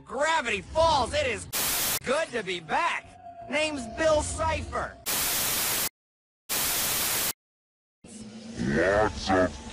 Gravity Falls, it is good to be back. Name's Bill Cipher. Lots of